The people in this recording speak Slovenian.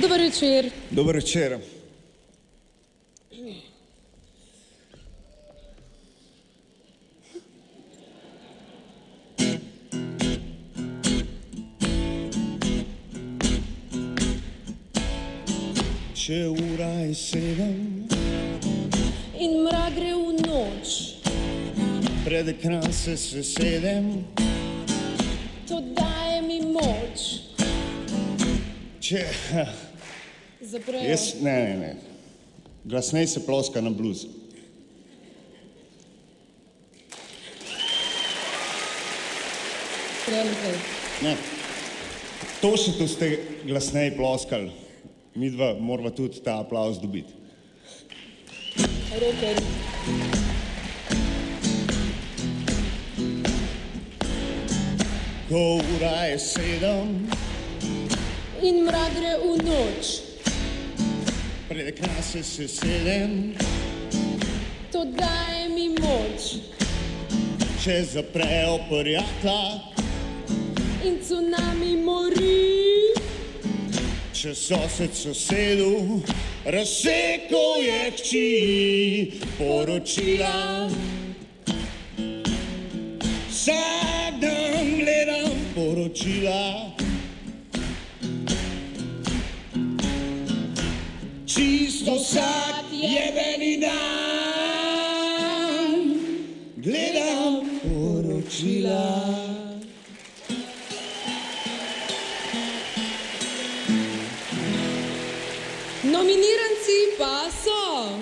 Dober večer. Dober večer. Če ura je sedem, In mrak gre v noč, pred ekran se sesedem, to daje mi moč. Če Zaprejo. jaz ne, ne, ne. Glasnej se ploska na bluz. Naprej. Ne. To še tu ste glasneje ploskali. Mi dva morava tudi ta aplauz dobiti. Roker. Ko ura je sedem, In mrak gre v noč, pred ekran se sesedem, to daje mi moč. če zaprejo prijatelja, In cunami mori, če sosed sosedu razsekal je hči poročila. Vsak dan gledam poročila. Čisto vsak jebeni dan gledam poročila. Nominiranci pa so.